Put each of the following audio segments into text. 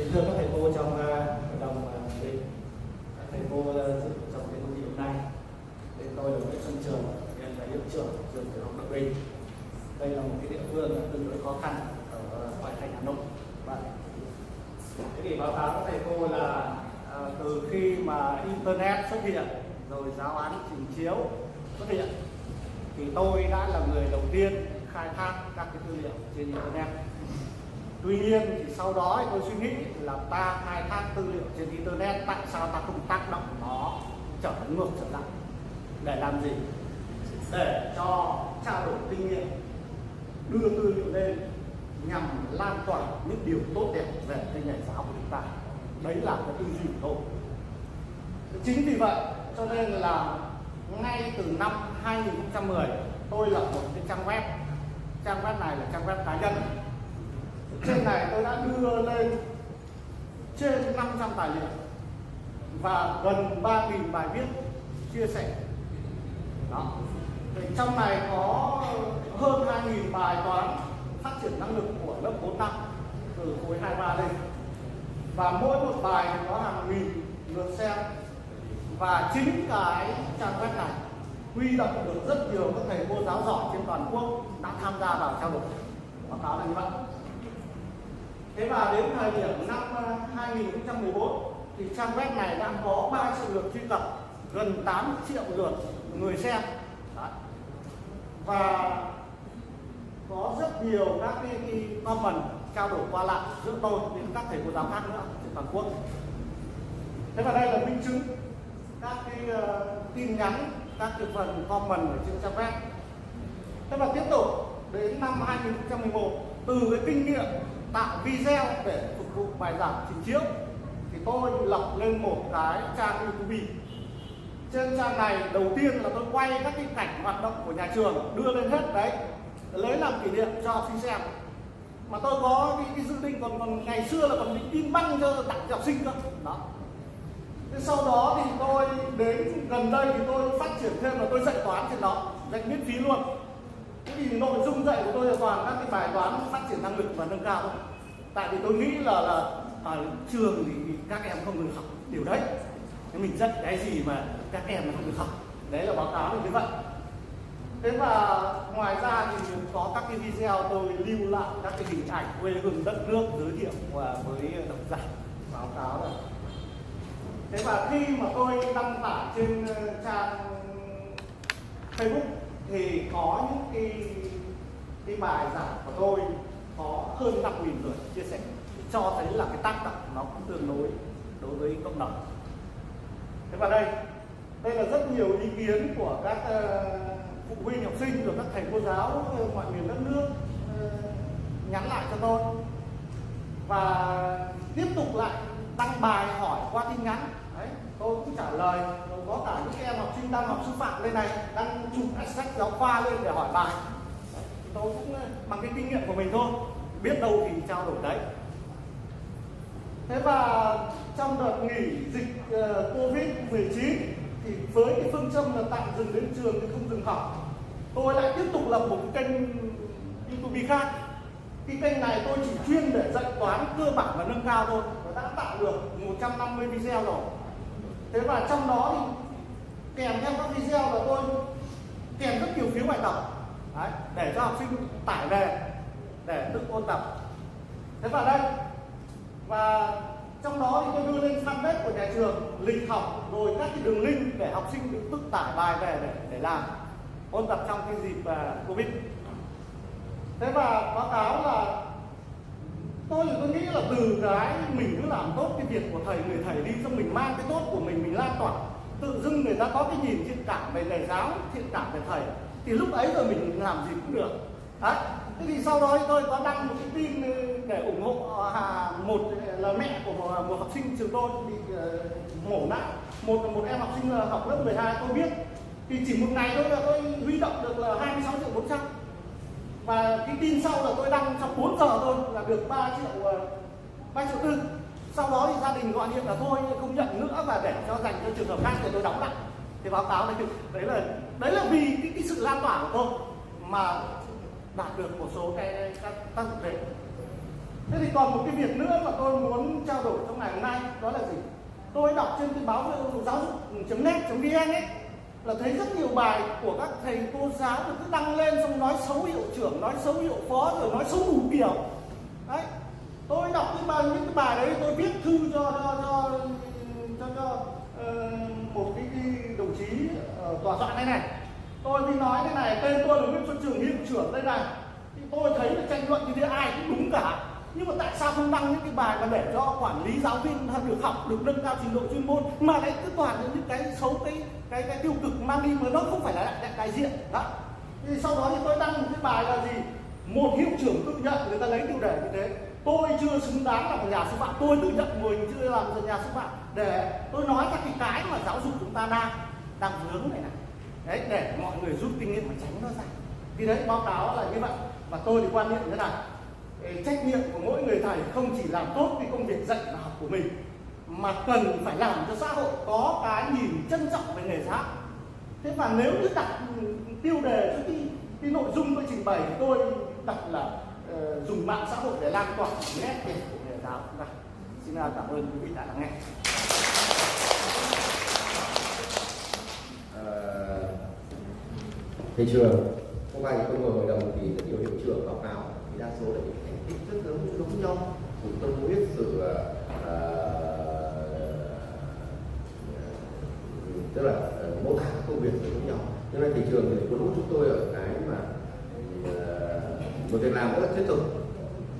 kính thưa các thầy cô trong à, hội đồng uh, các thầy cô à, trong cái hội nghị hôm nay thì tôi là Nguyễn Xuân Trường hiện là hiệu trưởng trường tiểu học Đức Bình. Đây là một cái địa phương tương đối khó khăn ở ngoại thành Hà Nội. Và thế thì báo cáo các thầy cô là từ khi mà internet xuất hiện rồi giáo án trình chiếu xuất hiện thì tôi đã là người đầu tiên khai thác các cái tư liệu trên internet tuy nhiên thì sau đó tôi suy nghĩ là ta khai thác tư liệu trên internet, tại sao ta không tác động nó trở ngược trở lại? Để làm gì? Để cho trao đổi kinh nghiệm, đưa tư liệu lên nhằm lan tỏa những điều tốt đẹp về cái nghề giáo của chúng ta. Đấy là cái tư duy của tôi. Chính vì vậy, cho nên là ngay từ năm 2010 tôi lập một cái trang web. Trang web này là trang web cá nhân trên này tôi đã đưa lên trên 500 tài liệu và gần 3.000 bài viết chia sẻ. Đó. Thì trong này có hơn 2.000 bài toán phát triển năng lực của lớp 4 năm từ khối 23 lên. Và mỗi một bài có hàng nghìn lượt xem. Và chính cái trang web này huy động được rất nhiều các thầy cô giáo giỏi trên toàn quốc đã tham gia vào trao đổi. Báo cáo là như vậy thế và đến thời điểm năm ờ, 2014 thì trang web này đang có 3 triệu lượt truy cập gần 8 triệu lượt người xem. Đấy. và có rất nhiều các cái, cái comment trao đổi qua lại giữa tôi đến các thầy cô giáo khác nữa trên toàn quốc. Thế và đây là minh chứng các cái uh, tin nhắn các cái phần comment ở trên trang web. Thế và tiếp tục đến năm 2011 từ cái kinh nghiệm tạo video để phục vụ bài giảng trình chiếu thì tôi lập lên một cái trang youtube. Trên trang này đầu tiên là tôi quay các cái cảnh hoạt động của nhà trường đưa lên hết đấy lấy làm kỷ niệm cho học sinh xem. Mà tôi có cái, cái dự định còn còn ngày xưa là còn định in băng cho tặng cho học sinh cơ. Đó. Thế sau đó thì tôi đến gần đây thì tôi phát triển thêm là tôi dạy toán trên đó dạy miễn phí luôn thế thì nội dung dạy của tôi là toàn các cái bài toán phát triển năng lực và nâng cao. Thôi tại vì tôi nghĩ là là ở trường thì các em không được học điều đấy. Thế mình dạy cái gì mà các em không được học? Đấy là báo cáo được như vậy. Thế và ngoài ra thì có các cái video tôi lưu lại các cái hình ảnh quê hương đất nước giới thiệu và với độc giả báo cáo rồi thế và khi mà tôi đăng tải trên ờ, trang facebook thì có những cái cái bài giảng của tôi có hơn 5 nghìn người chia sẻ cho thấy là cái tác động nó cũng tương đối đối với cộng đồng. Thế và đây đây là rất nhiều ý kiến của các uh, phụ huynh học sinh rồi các thầy cô giáo ờ, mọi miền đất nước uh, nhắn lại cho tôi. Và tiếp tục lại đăng bài hỏi qua tin nhắn. Đấy tôi cũng trả lời rồi có cả những sinh đang học sư phạm lên này đang chụp sách giáo khoa lên để hỏi bài. Tôi cũng ờ, bằng cái kinh nghiệm của mình thôi biết đâu thì trao đổi đấy. Thế và trong đợt nghỉ dịch uh, covid 19 thì với cái phương châm là tạm dừng đến trường thì không dừng học tôi lại tiếp tục lập một kênh youtube khác. Cái kênh này tôi chỉ chuyên để dạy toán cơ bản và nâng cao thôi và đã tạo được 150 video rồi. Thế và trong đó thì kèm theo các video là tôi kèm rất nhiều phiếu bài tập. Đấy, để cho học sinh tải về để tự ôn tập. Thế và đây và trong đó thì tôi đưa lên fanpage của nhà trường lịch học rồi các cái đường link để học sinh tự tự tải bài về để, để làm ôn tập trong cái dịp uh, covid. Thế và báo cáo là tôi thì tôi nghĩ là từ cái mình cứ làm tốt cái việc của thầy người thầy đi xong mình mang cái tốt của mình mình lan tỏa tự dưng người ta có cái nhìn thiện cảm về thầy giáo thiện cảm về thầy thì lúc ấy rồi mình làm gì cũng được. Đấy thế thì sau đó tôi có đăng một cái tin ừ, để ủng hộ à, một là mẹ của một, một học sinh trường tôi bị uh, mổ nặng một một em học sinh ờ, học lớp 12 tôi biết. Thì chỉ một ngày thôi là tôi huy động được là 26 triệu 400 và cái tin sau là tôi đăng trong 4 giờ thôi là được 3 triệu 3 triệu tư sau đó thì gia đình gọi điện là thôi không nhận nữa và để cho dành cho trường hợp khác thì tôi đóng lại. Thì báo cáo đấy đấy là đấy là vì cái, cái sự lan tỏa của tôi mà đạt được một số cái các tác dụng thế thế thì còn một cái việc nữa mà tôi muốn trao đổi trong ngày hôm nay đó là gì? Tôi đọc trên cái báo giáo dục. net vn ấy là thấy rất nhiều bài của các thầy cô giáo cứ đăng lên xong nói xấu hiệu trưởng nói xấu hiệu phó rồi nói xấu đủ kiểu. Đấy tôi đọc cái bài những cái bài đấy tôi viết thư cho cho cho cho, cho uh, một cái, cái đồng chí ở tòa soạn này này. Tôi đi nói thế này tên tôi là nguyễn xuân trường hiệu trưởng đây này. Thì tôi thấy là tranh luận như thế ai cũng đúng cả. Nhưng mà tại sao không đăng những cái bài mà để cho quản lý giáo viên được học được nâng cao trình độ chuyên môn mà lại cứ toàn những cái xấu cái cái cái tiêu cực mang đi mà nó không phải là đại, đại diện đó. Thì sau đó thì tôi đăng một cái bài là gì? Một hiệu trưởng tự nhận người ta lấy tiêu đề như thế tôi chưa xứng đáng là một nhà sư phạm. Tôi tự nhận mình chưa làm một nhà sư phạm. Để tôi nói các cái cái mà giáo dục chúng ta đang đang vướng này này. Đấy để mọi người rút kinh nghiệm và tránh nó ra. Thì đấy báo cáo là như vậy. Và tôi thì quan niệm thế này. Trách nhiệm của mỗi người thầy không chỉ làm tốt cái công việc dạy và học của mình mà cần phải làm cho xã hội có cái nhìn trân trọng về nghề giáo. Thế và nếu như đặt tiêu đề cho cái, cái nội dung tôi trình bày thì tôi đặt là uh, dùng mạng xã hội để lan tỏa nét đẹp của nghề giáo ta. Xin à, cảm ơn quý vị đã lắng nghe. Ờ, thầy trường hôm nay tôi ngồi hội đồng thì rất nhiều hiệu trưởng báo cáo thì đa số là những thành tích rất giống giống nhau. Chúng tôi biết sự uh, tức là uh, mô tả công việc giống nhau. Nhưng mà thị trường thì cuốn hút chúng tôi ở cái mà uh, một việc làm rất thiết thực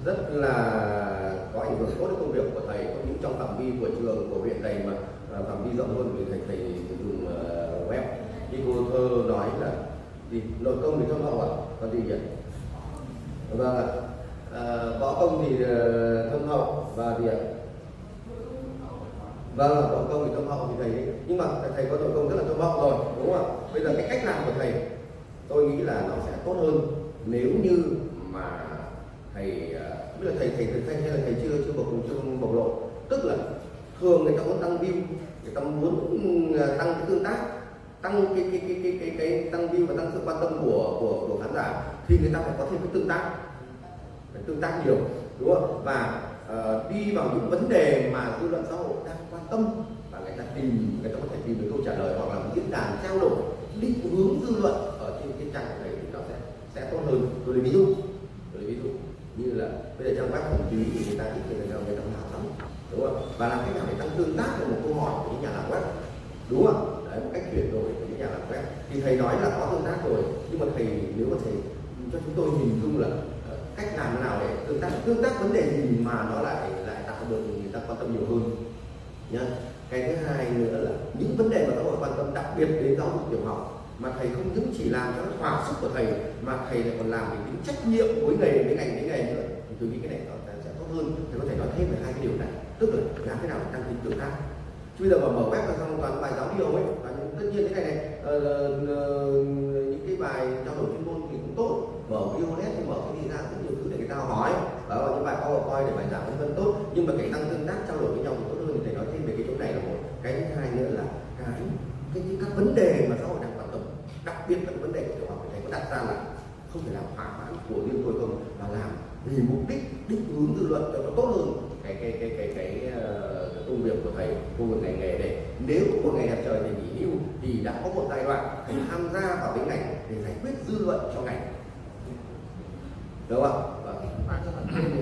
rất là có ảnh hưởng tốt đến công việc của thầy có những trong phạm vi của trường của huyện thầy mà à, phạm vi rộng hơn vì thầy thầy dùng uh, web. Như cô thơ nói là gì nội công thì thông hậu ạ còn gì nhỉ? Vâng ạ. À, võ công thì à, thông hậu và gì ạ? Vâng võ công thì thông hậu thì thầy nhưng mà thầy có nội công rất là thông hậu rồi đúng không ạ? Bây giờ cái cách làm của thầy tôi nghĩ là nó sẽ tốt hơn. Nếu như thầy à, biết là thầy thầy thầy hay là thầy chưa chưa bộc chưa bộc lộ. Tức là thường người ta muốn tăng view người ta muốn à, tăng cái tương tác tăng cái cái cái cái cái, cái tăng view và tăng sự quan tâm của của của khán giả thì người ta phải có thêm cái tương tác. Phải tương tác nhiều đúng không? Và uh, đi vào những vấn đề mà dư luận xã hội đang quan tâm và người ta tìm người ta có thể tìm được câu trả lời hoặc là một diễn đàn trao đổi định hướng dư luận ở trên cái trang này thì nó sẽ sẽ tốt hơn. Tôi lấy ví dụ tôi lấy ví dụ như là bây giờ trang web thuần túy thì người ta ít người ta người ta làm lắm đúng không? Và làm cách nào để tăng tương tác là một câu hỏi của những nhà làm web? Đúng không? Đấy, một cách chuyển đổi của những nhà làm web. Thì thầy nói là có tương tác rồi nhưng mà thầy nếu mà thầy cho chúng tôi hình dung là ờ, cách làm nào để tương tác tương tác vấn đề gì mà nó lại lại tạo được người ta quan tâm nhiều hơn nhá. Cái thứ hai nữa là những vấn đề mà xã hội quan tâm đặc biệt đến giáo dục tiểu học mà thầy không những chỉ làm cho thỏa sức của thầy mà thầy lại còn làm cái tính trách nhiệm với nghề với ngành với nghề nữa tôi nghĩ cái này nó sẽ tốt hơn. Thì có thể nói thêm về hai cái điều này. Tức là làm thế nào để tăng tính tương tác chứ bây giờ mà mở web là xong toàn bài giáo điều ấy và tất nhiên thế này này uh, uh, những cái bài trao đổi chuyên môn thì cũng tốt. Mở violet thì mở cái gì ra cũng nhiều thứ để người ta hỏi và những bài powerpoint để bài giảng cũng vân tốt. Nhưng mà cái tăng tương tác trao đổi với nhau thì tốt hơn. Thì nói thêm về cái chỗ này là một. Cái thứ hai nữa là cái cái, cái các vấn đề mà xã hội đang quan tâm. Đặc biệt là vấn đề của tiểu học thì thầy có đặt ra là không thể làm thỏa mãn của riêng tôi không mà làm vì mục đích định hướng dư luận cho nó tốt hơn. Cái cái cái cái cái, cái, uh, cái công việc của thầy công việc ngành nghề để nếu một ngày đẹp trời thì nghỉ hưu thì đã có một giai đoạn thầy tham gia vào cái ngành để giải quyết dư luận cho ngành. Đúng không vâng.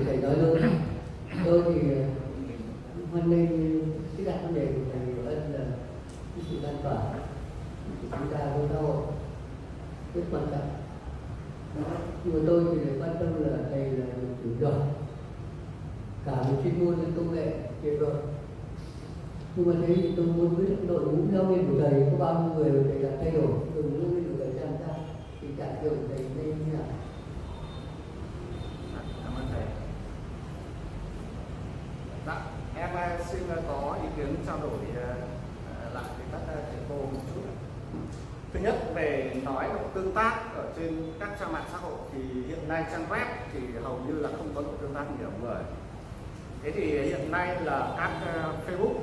thầy nói luôn tôi thì hoan nghênh cái đặt vấn đề của thầy ân là cái sự lan tỏa của chúng ta với xã hội. Rất quan trọng. Đó nhưng mà tôi thì quan tâm là thầy là một chủ giỏi cả về chuyên môn lẫn công nghệ, tuyệt vời. Nhưng mà thế thì tôi muốn biết đội ngũ giáo viên của thầy, có bao nhiêu người thầy đã thay đổi? Đội ngũ giáo viên của thầy làm sao thì cả của thầy nên như nào? Dạ, cảm ơn thầy. Dạ em ờ, xin ờ, có ý kiến trao đổi ờ, lại với các thầy cô một chút thứ nhất, về nói tương tác ở trên các trang mạng xã hội thì hiện nay trang web thì hầu như là không có độ tương tác nhiều người. Thế thì hiện nay là các ờ, Facebook